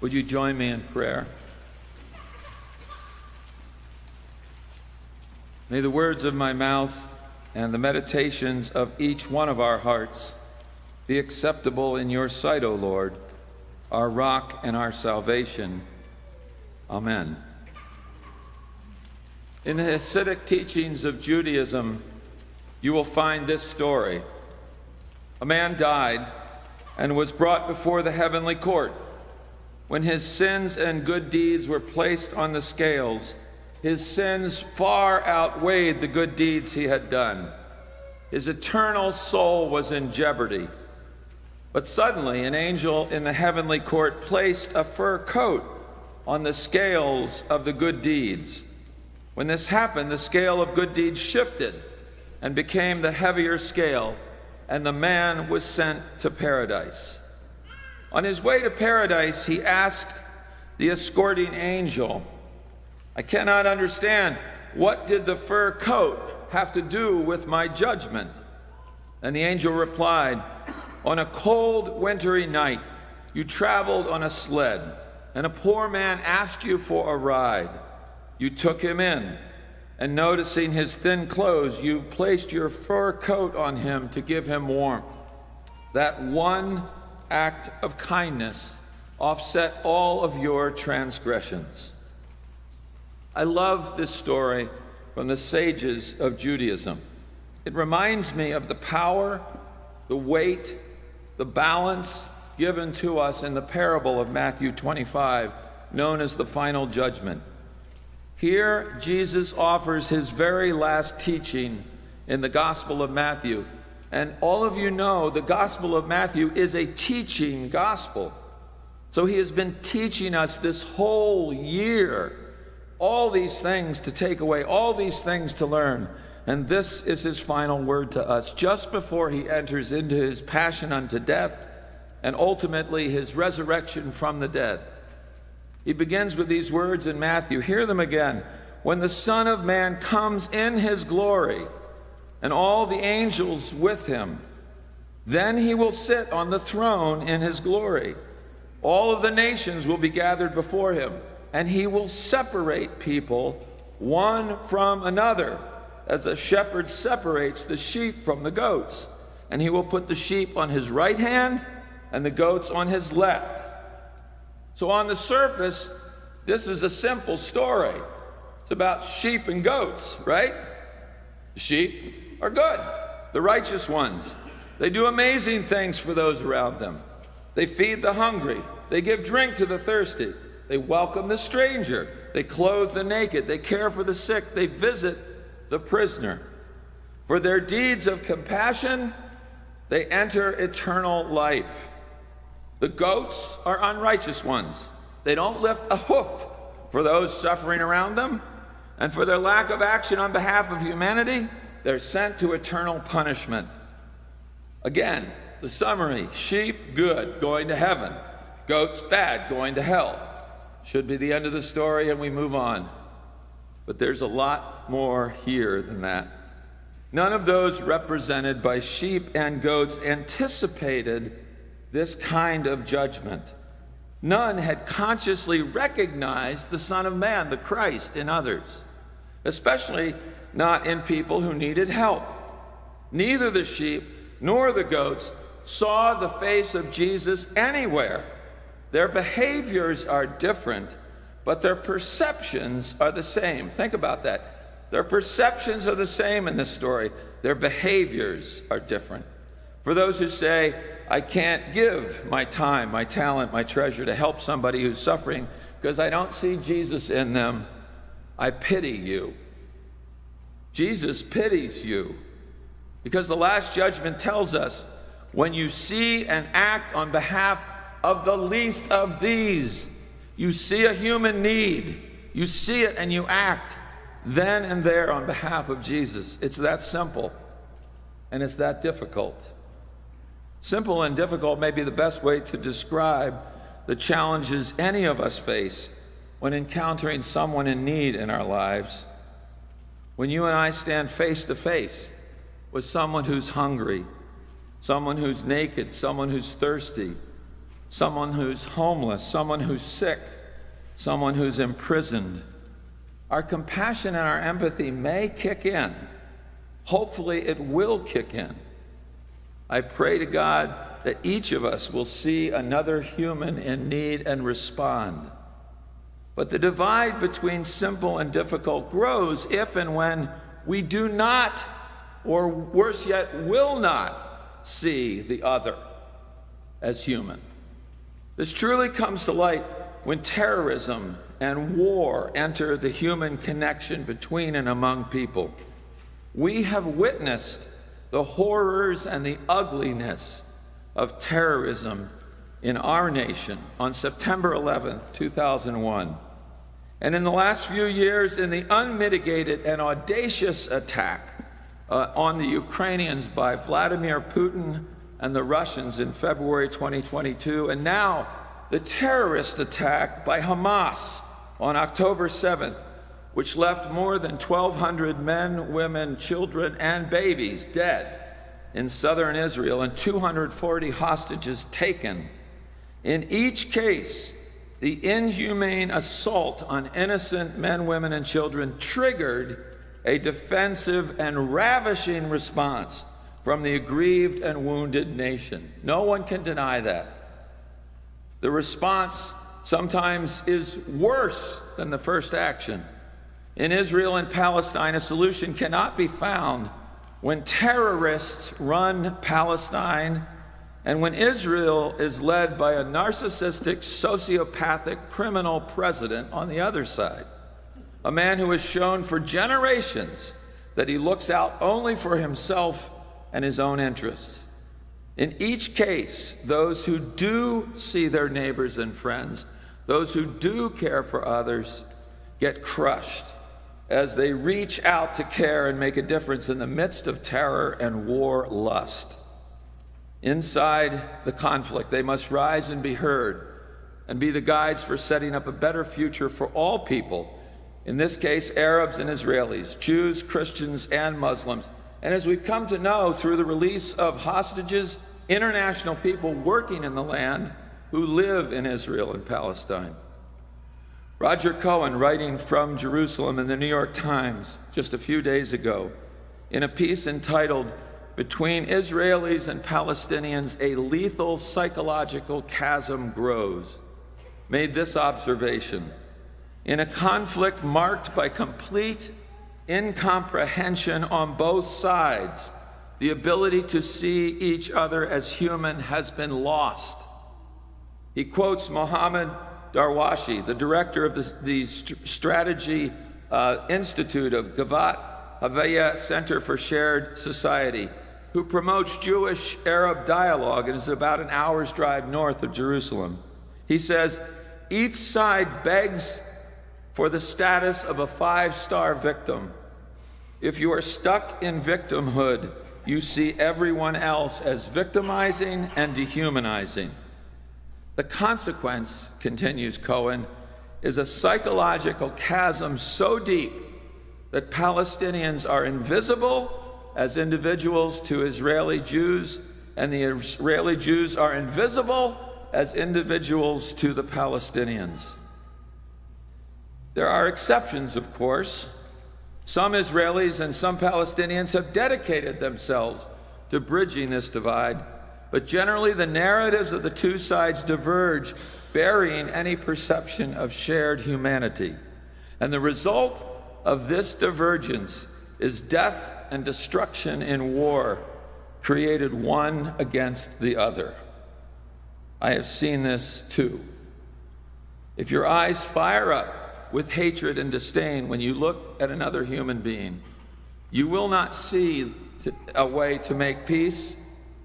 Would you join me in prayer? May the words of my mouth and the meditations of each one of our hearts be acceptable in your sight, O Lord, our rock and our salvation. Amen. In the Hasidic teachings of Judaism, you will find this story. A man died and was brought before the heavenly court. When his sins and good deeds were placed on the scales, his sins far outweighed the good deeds he had done. His eternal soul was in jeopardy. But suddenly, an angel in the heavenly court placed a fur coat on the scales of the good deeds. When this happened, the scale of good deeds shifted and became the heavier scale, and the man was sent to paradise. On his way to paradise, he asked the escorting angel, I cannot understand. What did the fur coat have to do with my judgment? And the angel replied, On a cold, wintry night, you traveled on a sled, and a poor man asked you for a ride. You took him in, and noticing his thin clothes, you placed your fur coat on him to give him warmth. That one act of kindness offset all of your transgressions. I love this story from the sages of Judaism. It reminds me of the power, the weight, the balance given to us in the parable of Matthew 25, known as the final judgment. Here, Jesus offers his very last teaching in the Gospel of Matthew and all of you know the Gospel of Matthew is a teaching gospel. So he has been teaching us this whole year all these things to take away, all these things to learn. And this is his final word to us just before he enters into his passion unto death and ultimately his resurrection from the dead. He begins with these words in Matthew. Hear them again. When the Son of Man comes in his glory, and all the angels with him. Then he will sit on the throne in his glory. All of the nations will be gathered before him, and he will separate people one from another, as a shepherd separates the sheep from the goats. And he will put the sheep on his right hand and the goats on his left. So, on the surface, this is a simple story. It's about sheep and goats, right? Sheep are good, the righteous ones. They do amazing things for those around them. They feed the hungry, they give drink to the thirsty, they welcome the stranger, they clothe the naked, they care for the sick, they visit the prisoner. For their deeds of compassion, they enter eternal life. The goats are unrighteous ones. They don't lift a hoof for those suffering around them, and for their lack of action on behalf of humanity, they're sent to eternal punishment. Again, the summary sheep, good, going to heaven. Goats, bad, going to hell. Should be the end of the story, and we move on. But there's a lot more here than that. None of those represented by sheep and goats anticipated this kind of judgment. None had consciously recognized the Son of Man, the Christ, in others, especially not in people who needed help. Neither the sheep nor the goats saw the face of Jesus anywhere. Their behaviors are different, but their perceptions are the same. Think about that. Their perceptions are the same in this story, their behaviors are different. For those who say, I can't give my time, my talent, my treasure to help somebody who's suffering because I don't see Jesus in them, I pity you. Jesus pities you because the last judgment tells us when you see and act on behalf of the least of these, you see a human need, you see it and you act then and there on behalf of Jesus. It's that simple and it's that difficult. Simple and difficult may be the best way to describe the challenges any of us face when encountering someone in need in our lives. When you and I stand face to face with someone who's hungry, someone who's naked, someone who's thirsty, someone who's homeless, someone who's sick, someone who's imprisoned, our compassion and our empathy may kick in. Hopefully, it will kick in. I pray to God that each of us will see another human in need and respond. But the divide between simple and difficult grows if and when we do not, or worse yet, will not see the other as human. This truly comes to light when terrorism and war enter the human connection between and among people. We have witnessed the horrors and the ugliness of terrorism in our nation on September 11th, 2001. And in the last few years, in the unmitigated and audacious attack uh, on the Ukrainians by Vladimir Putin and the Russians in February 2022, and now the terrorist attack by Hamas on October 7th, which left more than 1,200 men, women, children, and babies dead in southern Israel and 240 hostages taken. In each case, the inhumane assault on innocent men, women, and children triggered a defensive and ravishing response from the aggrieved and wounded nation. No one can deny that. The response sometimes is worse than the first action. In Israel and Palestine, a solution cannot be found when terrorists run Palestine and when Israel is led by a narcissistic, sociopathic, criminal president on the other side. A man who has shown for generations that he looks out only for himself and his own interests. In each case, those who do see their neighbors and friends, those who do care for others, get crushed as they reach out to care and make a difference in the midst of terror and war lust. Inside the conflict, they must rise and be heard and be the guides for setting up a better future for all people, in this case, Arabs and Israelis, Jews, Christians, and Muslims. And as we've come to know through the release of hostages, international people working in the land who live in Israel and Palestine. Roger Cohen, writing from Jerusalem in the New York Times just a few days ago, in a piece entitled Between Israelis and Palestinians, a Lethal Psychological Chasm Grows, made this observation. In a conflict marked by complete incomprehension on both sides, the ability to see each other as human has been lost. He quotes Mohammed Darawshe, the director of the, the Strategy uh, Institute of Givat Haviva Center for Shared Society, who promotes Jewish Arab dialogue and is about an hour's drive north of Jerusalem. He says, each side begs for the status of a five star victim. If you are stuck in victimhood, you see everyone else as victimizing and dehumanizing. The consequence, continues Cohen, is a psychological chasm so deep that Palestinians are invisible as individuals to Israeli Jews, and the Israeli Jews are invisible as individuals to the Palestinians. There are exceptions, of course. Some Israelis and some Palestinians have dedicated themselves to bridging this divide but generally the narratives of the two sides diverge, burying any perception of shared humanity. And the result of this divergence is death and destruction in war, created one against the other. I have seen this too. If your eyes fire up with hatred and disdain when you look at another human being, you will not see a way to make peace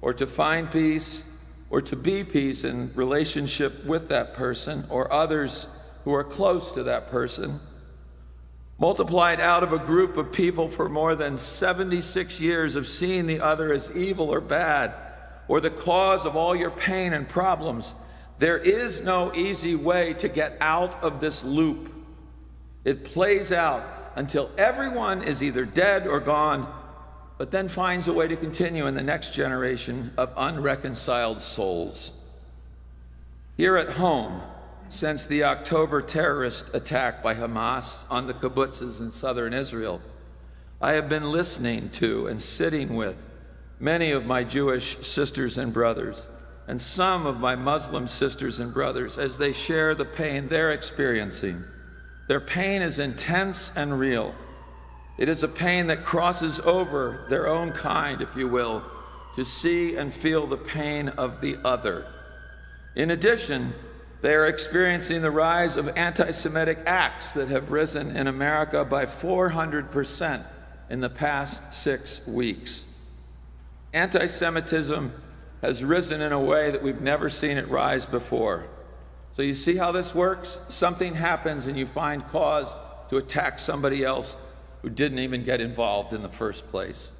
or to find peace or to be peace in relationship with that person or others who are close to that person. Multiplied out of a group of people for more than 76 years of seeing the other as evil or bad or the cause of all your pain and problems, there is no easy way to get out of this loop. It plays out until everyone is either dead or gone but then finds a way to continue in the next generation of unreconciled souls. Here at home, since the October terrorist attack by Hamas on the kibbutzes in southern Israel, I have been listening to and sitting with many of my Jewish sisters and brothers and some of my Muslim sisters and brothers as they share the pain they're experiencing. Their pain is intense and real. It is a pain that crosses over their own kind, if you will, to see and feel the pain of the other. In addition, they are experiencing the rise of anti Semitic acts that have risen in America by 400% in the past six weeks. Anti Semitism has risen in a way that we've never seen it rise before. So, you see how this works? Something happens and you find cause to attack somebody else who didn't even get involved in the first place.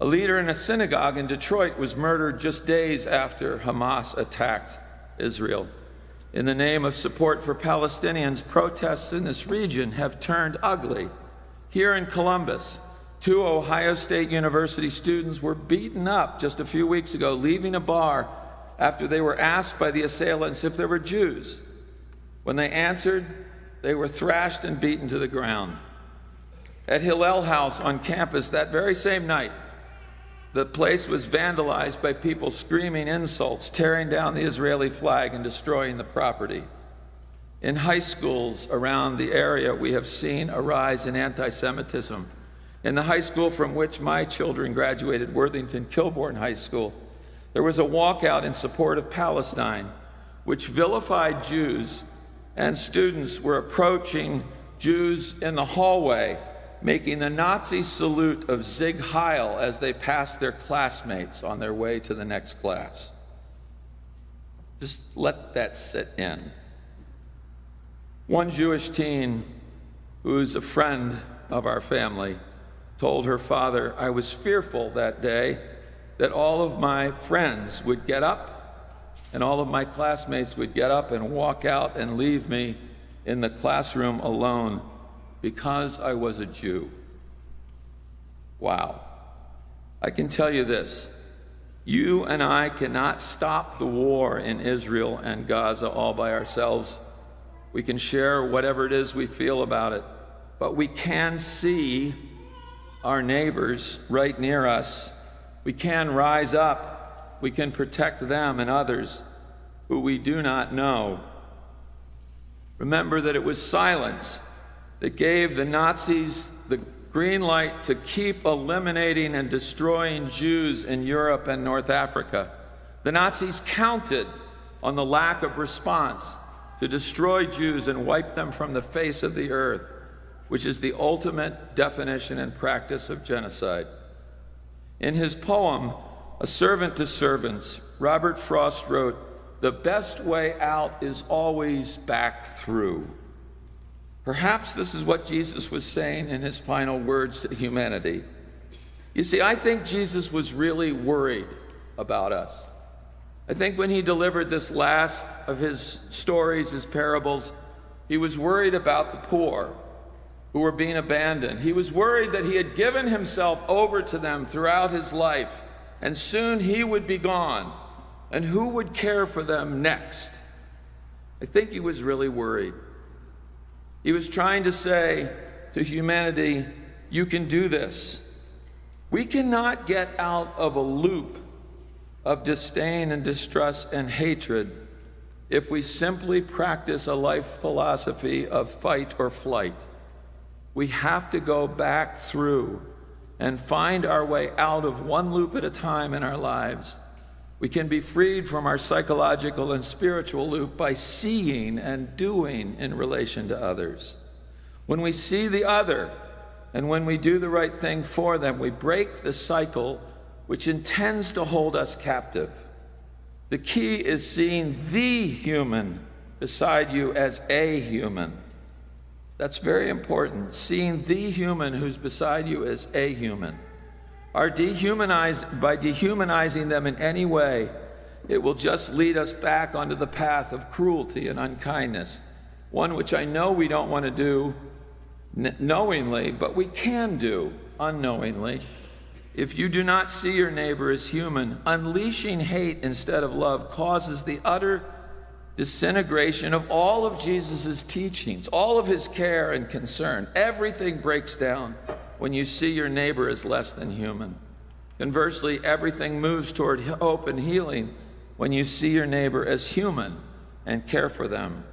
A leader in a synagogue in Detroit was murdered just days after Hamas attacked Israel. In the name of support for Palestinians, protests in this region have turned ugly. Here in Columbus, two Ohio State University students were beaten up just a few weeks ago, leaving a bar after they were asked by the assailants if they were Jews. When they answered, they were thrashed and beaten to the ground. At Hillel House on campus that very same night, the place was vandalized by people screaming insults, tearing down the Israeli flag, and destroying the property. In high schools around the area, we have seen a rise in anti Semitism. In the high school from which my children graduated, Worthington Kilbourne High School, there was a walkout in support of Palestine, which vilified Jews, and students were approaching Jews in the hallway making the Nazi salute of Sieg Heil as they passed their classmates on their way to the next class. Just let that sit in. One Jewish teen who's a friend of our family told her father, I was fearful that day that all of my friends would get up and all of my classmates would get up and walk out and leave me in the classroom alone because I was a Jew. Wow. I can tell you this you and I cannot stop the war in Israel and Gaza all by ourselves. We can share whatever it is we feel about it, but we can see our neighbors right near us. We can rise up. We can protect them and others who we do not know. Remember that it was silence that gave the Nazis the green light to keep eliminating and destroying Jews in Europe and North Africa. The Nazis counted on the lack of response to destroy Jews and wipe them from the face of the earth, which is the ultimate definition and practice of genocide. In his poem, A Servant to Servants, Robert Frost wrote, The best way out is always back through. Perhaps this is what Jesus was saying in his final words to humanity. You see, I think Jesus was really worried about us. I think when he delivered this last of his stories, his parables, he was worried about the poor who were being abandoned. He was worried that he had given himself over to them throughout his life, and soon he would be gone. And who would care for them next? I think he was really worried. He was trying to say to humanity, you can do this. We cannot get out of a loop of disdain and distrust and hatred if we simply practice a life philosophy of fight or flight. We have to go back through and find our way out of one loop at a time in our lives we can be freed from our psychological and spiritual loop by seeing and doing in relation to others. When we see the other and when we do the right thing for them, we break the cycle which intends to hold us captive. The key is seeing the human beside you as a human. That's very important. Seeing the human who's beside you as a human are dehumanized by dehumanizing them in any way it will just lead us back onto the path of cruelty and unkindness. One which i know we don't want to do knowingly but we can do unknowingly. If you do not see your neighbor as human unleashing hate instead of love causes the utter disintegration of all of Jesus' teachings, all of his care and concern. Everything breaks down when you see your neighbor as less than human. Conversely, everything moves toward hope and healing when you see your neighbor as human and care for them.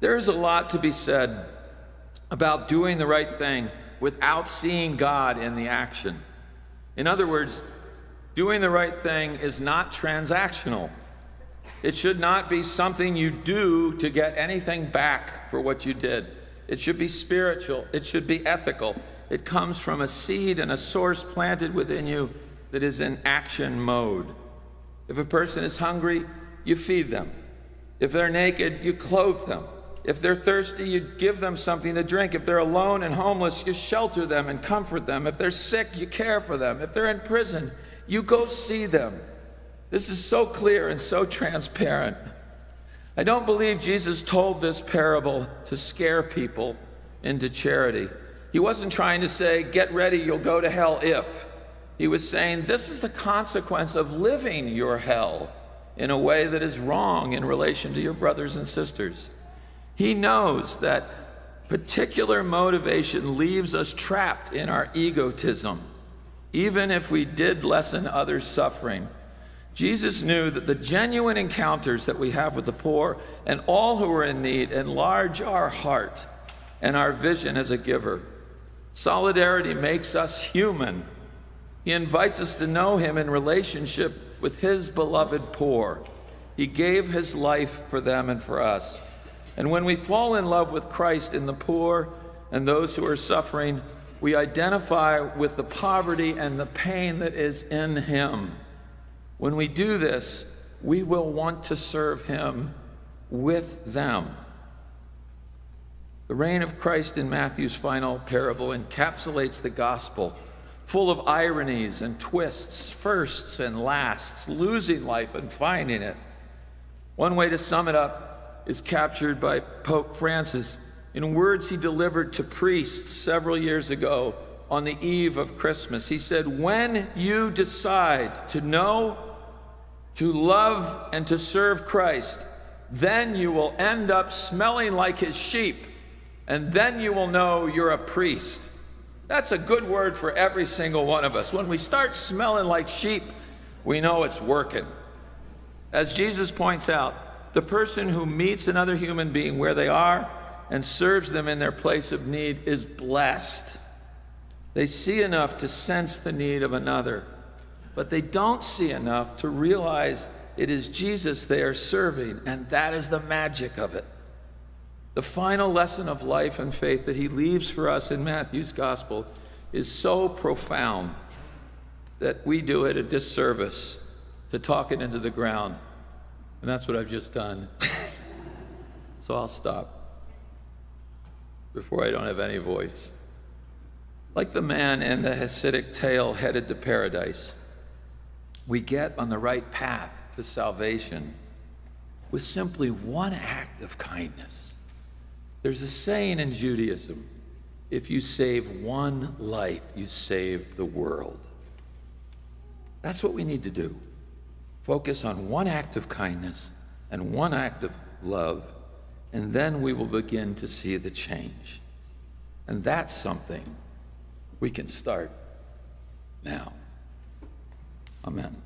There is a lot to be said about doing the right thing without seeing God in the action. In other words, doing the right thing is not transactional. It should not be something you do to get anything back for what you did. It should be spiritual, it should be ethical. It comes from a seed and a source planted within you that is in action mode. If a person is hungry, you feed them. If they're naked, you clothe them. If they're thirsty, you give them something to drink. If they're alone and homeless, you shelter them and comfort them. If they're sick, you care for them. If they're in prison, you go see them. This is so clear and so transparent. I don't believe Jesus told this parable to scare people into charity. He wasn't trying to say, get ready, you'll go to hell if. He was saying, this is the consequence of living your hell in a way that is wrong in relation to your brothers and sisters. He knows that particular motivation leaves us trapped in our egotism, even if we did lessen others' suffering. Jesus knew that the genuine encounters that we have with the poor and all who are in need enlarge our heart and our vision as a giver. Solidarity makes us human. He invites us to know Him in relationship with His beloved poor. He gave His life for them and for us. And when we fall in love with Christ in the poor and those who are suffering, we identify with the poverty and the pain that is in Him. When we do this, we will want to serve Him with them. The reign of Christ in Matthew's final parable encapsulates the gospel, full of ironies and twists, firsts and lasts, losing life and finding it. One way to sum it up is captured by Pope Francis in words he delivered to priests several years ago on the eve of Christmas. He said, When you decide to know, to love, and to serve Christ, then you will end up smelling like his sheep, and then you will know you're a priest. That's a good word for every single one of us. When we start smelling like sheep, we know it's working. As Jesus points out, the person who meets another human being where they are and serves them in their place of need is blessed. They see enough to sense the need of another, but they don't see enough to realize it is Jesus they are serving, and that is the magic of it. The final lesson of life and faith that he leaves for us in Matthew's gospel is so profound that we do it a disservice to talk it into the ground. And that's what I've just done. so I'll stop before I don't have any voice. Like the man in the Hasidic tale headed to paradise, we get on the right path to salvation with simply one act of kindness. There's a saying in Judaism if you save one life, you save the world. That's what we need to do. Focus on one act of kindness and one act of love, and then we will begin to see the change. And that's something we can start now. Amen.